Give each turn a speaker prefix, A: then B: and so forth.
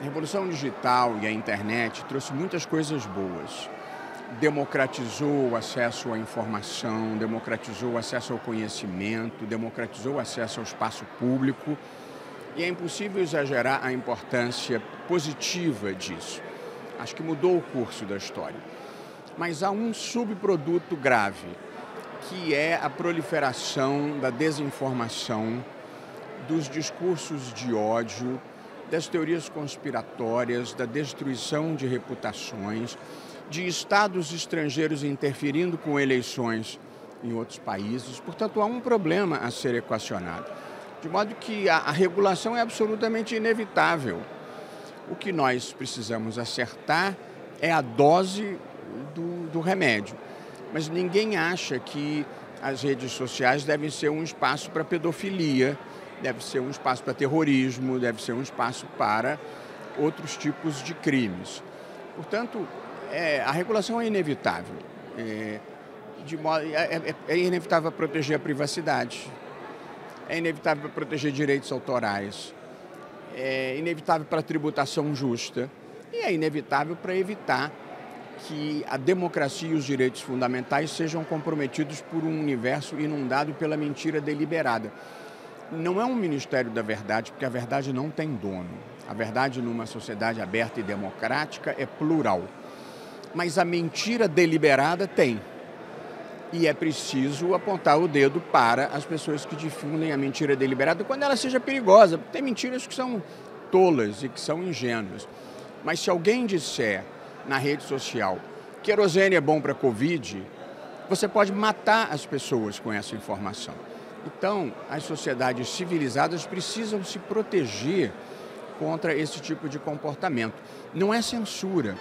A: revolução digital e a internet trouxe muitas coisas boas. Democratizou o acesso à informação, democratizou o acesso ao conhecimento, democratizou o acesso ao espaço público. E é impossível exagerar a importância positiva disso. Acho que mudou o curso da história. Mas há um subproduto grave, que é a proliferação da desinformação, dos discursos de ódio, das teorias conspiratórias, da destruição de reputações, de estados estrangeiros interferindo com eleições em outros países. Portanto, há um problema a ser equacionado. De modo que a, a regulação é absolutamente inevitável. O que nós precisamos acertar é a dose do, do remédio. Mas ninguém acha que as redes sociais devem ser um espaço para pedofilia, deve ser um espaço para terrorismo, deve ser um espaço para outros tipos de crimes. Portanto, é, a regulação é inevitável. É, de modo, é, é, é inevitável proteger a privacidade, é inevitável proteger direitos autorais, é inevitável para a tributação justa e é inevitável para evitar que a democracia e os direitos fundamentais sejam comprometidos por um universo inundado pela mentira deliberada não é um Ministério da Verdade, porque a verdade não tem dono. A verdade numa sociedade aberta e democrática é plural. Mas a mentira deliberada tem. E é preciso apontar o dedo para as pessoas que difundem a mentira deliberada quando ela seja perigosa. Tem mentiras que são tolas e que são ingênuas. Mas se alguém disser na rede social que querosene é bom para Covid, você pode matar as pessoas com essa informação. Então, as sociedades civilizadas precisam se proteger contra esse tipo de comportamento. Não é censura.